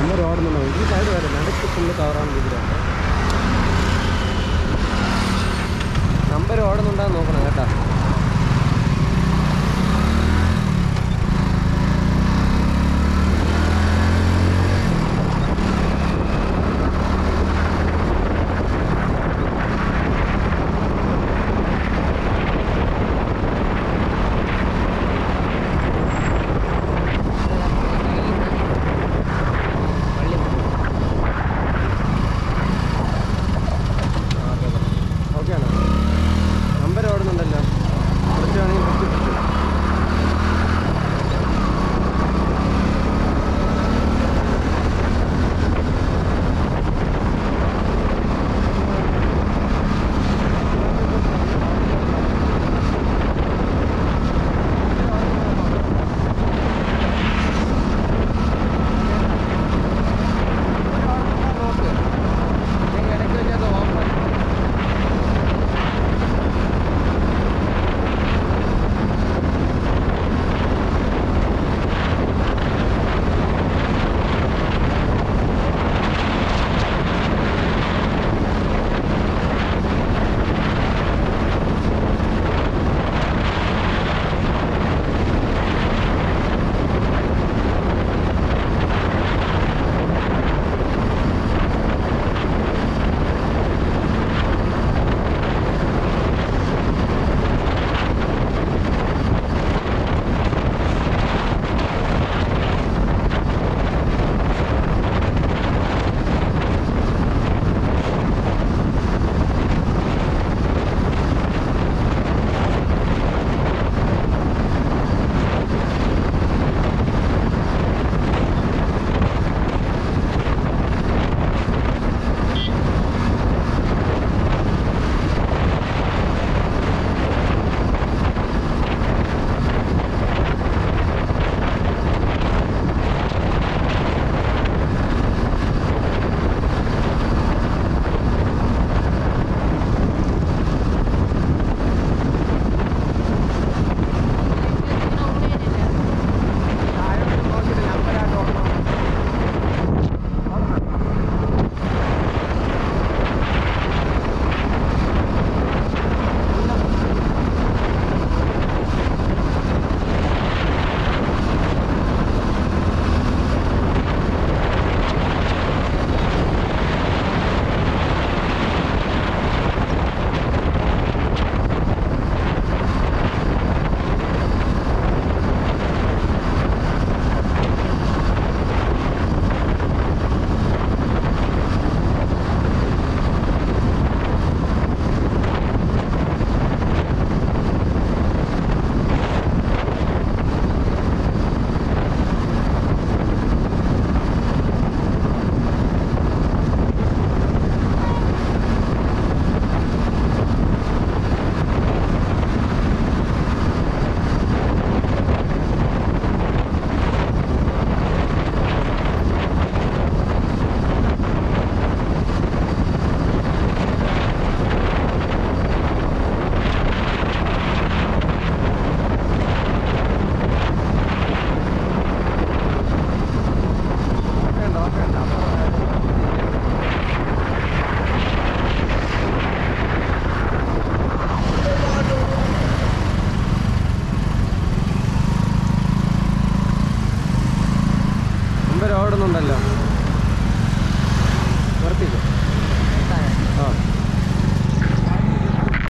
Number ഓടുന്നുണ്ടോ ഈ side വരെ നടുക്ക് ഫുള്ള് കവറാണ് ഇതിലാണ് നമ്പർ ഓടുന്നുണ്ടാന്ന് നോക്കണം കേട്ടാ. അവിടെ നിർത്തിക്കോ ആ.